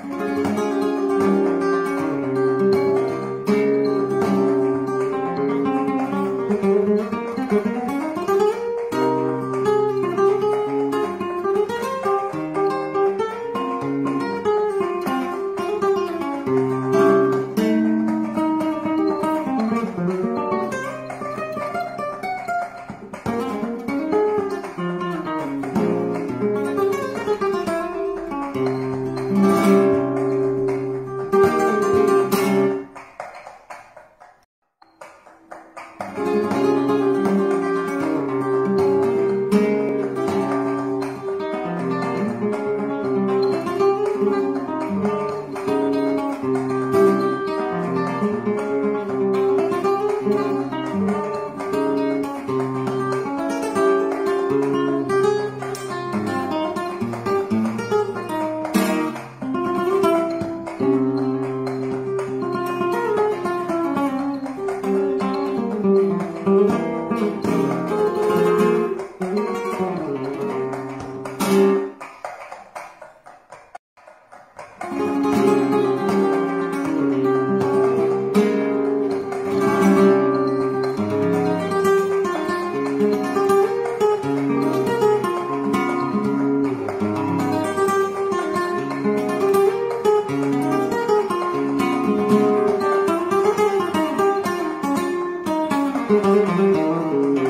thank you Müzik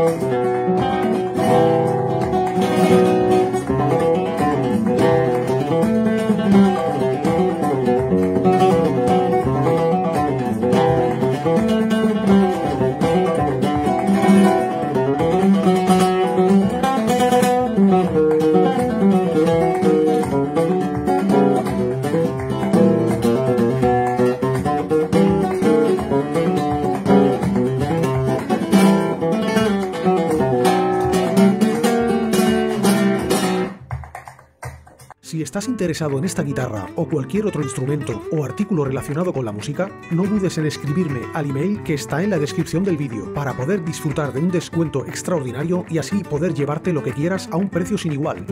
Música Si estás interesado en esta guitarra o cualquier otro instrumento o artículo relacionado con la música, no dudes en escribirme al email que está en la descripción del vídeo para poder disfrutar de un descuento extraordinario y así poder llevarte lo que quieras a un precio sin igual.